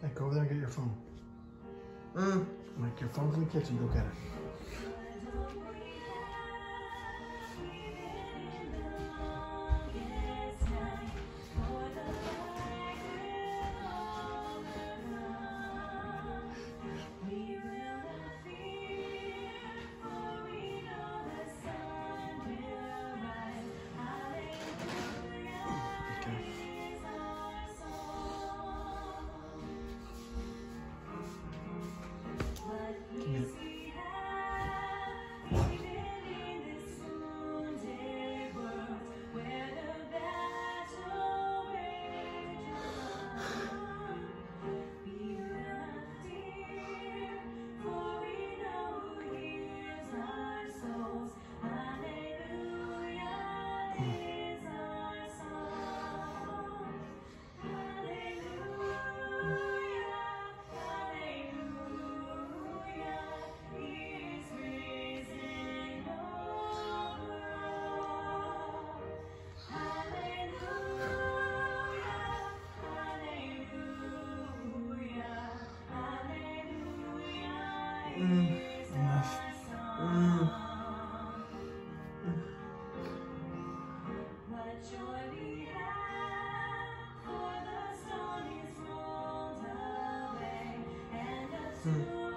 Hey, go over there and get your phone. Mm. Mike, your phone's in the kitchen. Go get it.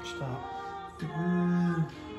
Stop. Mm.